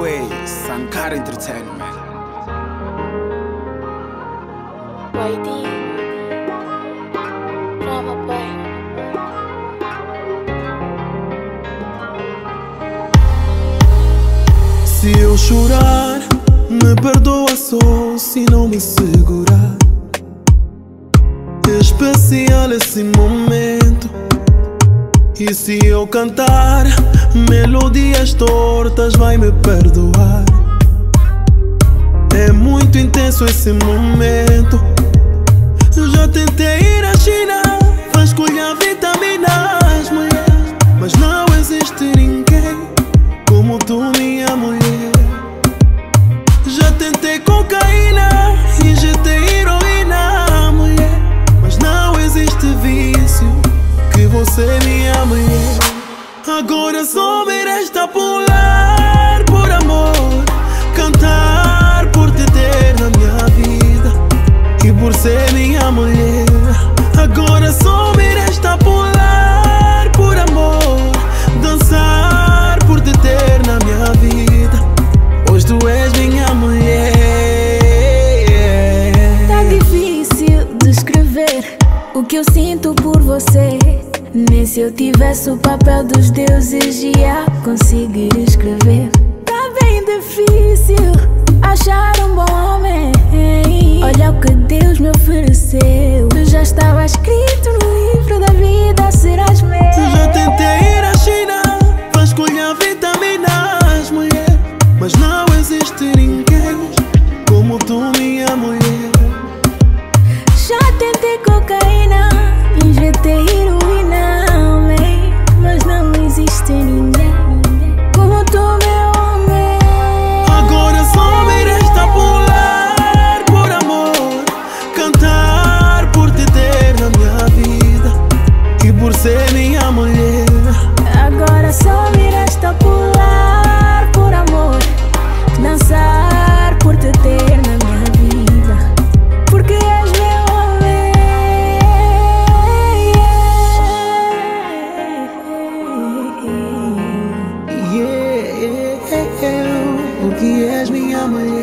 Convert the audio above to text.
É Sankar Entertainment. YD Drama Boy Se eu chorar, me perdoa só se não me segurar. É especial esse momento. E se eu cantar melodias tortas, vai me perdoar. É muito intenso esse momento. Agora só me resta pular por amor, cantar por te ter na minha vida e por ser minha mulher. Agora só me resta pular por amor, dançar por te ter na minha vida, pois tu és minha mulher. Tá difícil descrever o que eu sinto por você. Nem se eu tivesse o papel dos deuses ia conseguir escrever. Tá bem difícil achar um bom homem. Olha o que Deus me ofereceu. Tu já estava escrito no livro da vida, serás meu. Já tentei ir à China, vasculhar vitaminas, mulher. Mas não existe ninguém como tu, minha mulher. Já tentei cocaína, injetei Porque és minha mulher.